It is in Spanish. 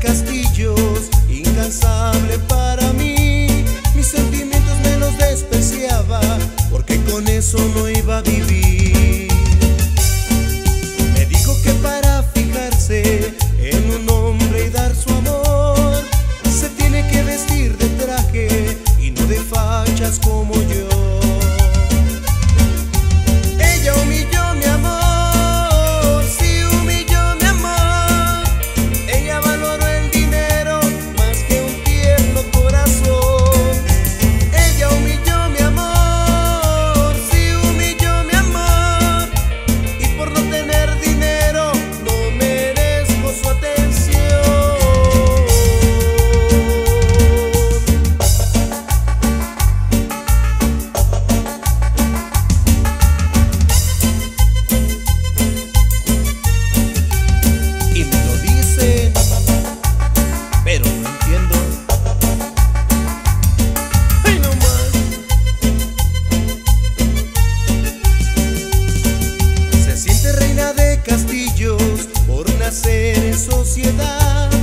castillos, incansable para mí. Mis sentimientos me los despreciaba, porque con eso no iba a vivir. Me dijo que para fijarse en un hombre y dar su amor, se tiene que vestir de traje y no de fachas como castillos por nacer en sociedad.